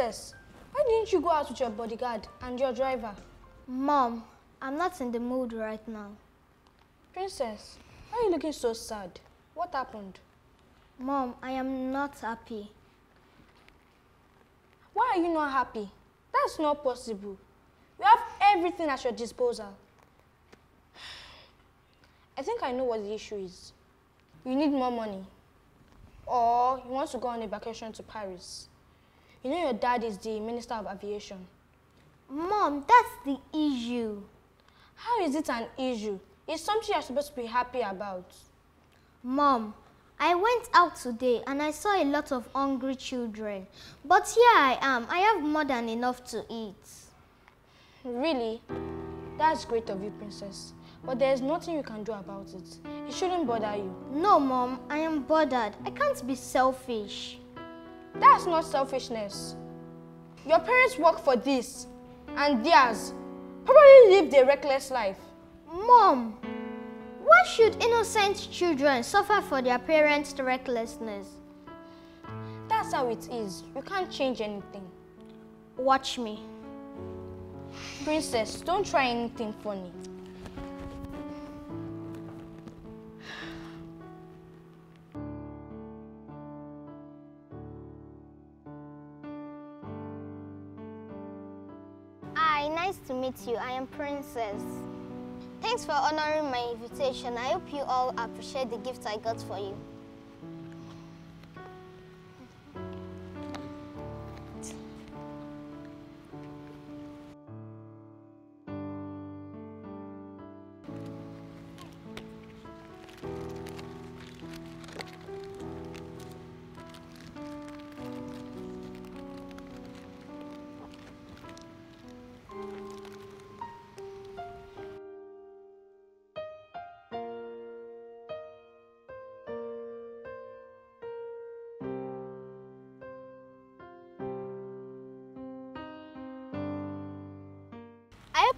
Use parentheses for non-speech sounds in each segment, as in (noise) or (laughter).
Princess, why didn't you go out with your bodyguard and your driver? Mom, I'm not in the mood right now. Princess, why are you looking so sad? What happened? Mom, I am not happy. Why are you not happy? That's not possible. You have everything at your disposal. (sighs) I think I know what the issue is. You need more money. Or you want to go on a vacation to Paris. You know your dad is the Minister of Aviation. Mom, that's the issue. How is it an issue? It's something you're supposed to be happy about. Mom, I went out today and I saw a lot of hungry children. But here I am. I have more than enough to eat. Really? That's great of you, Princess. But there's nothing you can do about it. It shouldn't bother you. No, Mom, I am bothered. I can't be selfish. That's not selfishness. Your parents work for this, and theirs probably lived a reckless life. Mom, why should innocent children suffer for their parents' recklessness? That's how it is. You can't change anything. Watch me. Princess, don't try anything funny. Nice to meet you. I am Princess. Thanks for honoring my invitation. I hope you all appreciate the gift I got for you.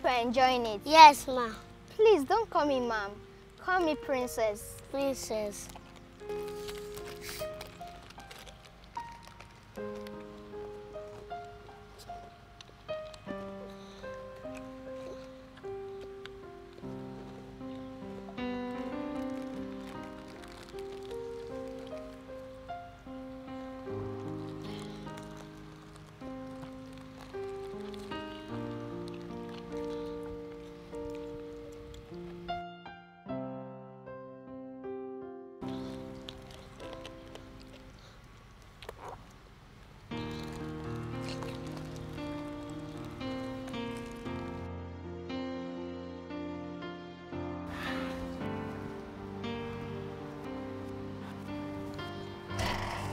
You're enjoying it. Yes, ma. Please don't call me mom. Call me princess. Princess.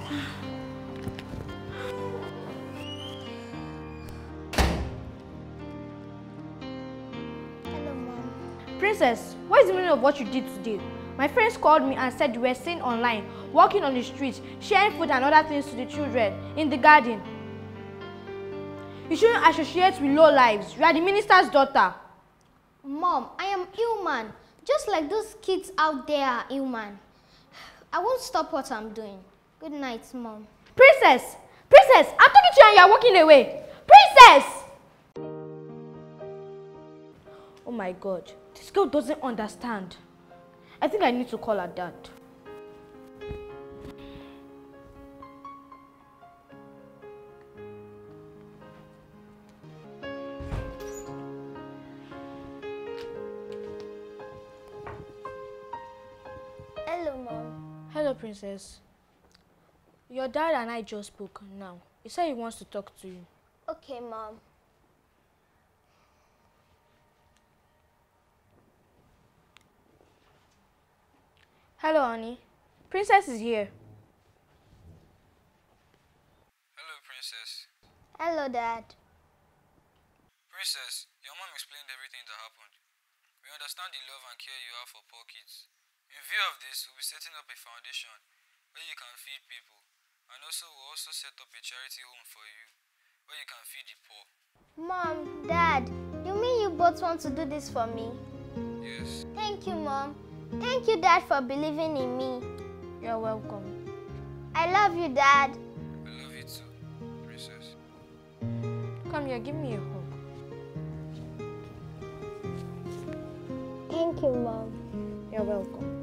Hello, mom. Princess, what is the meaning of what you did today? My friends called me and said you were seen online, walking on the streets, sharing food and other things to the children in the garden. You shouldn't associate with low lives. You are the minister's daughter. Mom, I am human. Just like those kids out there are human. I won't stop what I'm doing. Good night, mom. Princess! Princess! I'm talking to you and you are walking away. Princess! Oh my god, this girl doesn't understand. I think I need to call her dad. Hello, mom. Hello, Princess. Your dad and I just spoke now. He said he wants to talk to you. Okay, mom. Hello, honey. Princess is here. Hello, Princess. Hello, dad. Princess, your mom explained everything that happened. We understand the love and care you have for poor kids. In view of this, we'll be setting up a foundation where you can feed people. And also, we'll also set up a charity home for you where you can feed the poor. Mom, dad, you mean you both want to do this for me? Yes. Thank you, mom. Thank you, dad, for believing in me. You're welcome. I love you, dad. I love you too, Princess. Come here, give me a hug. Thank you, Mom. You're welcome.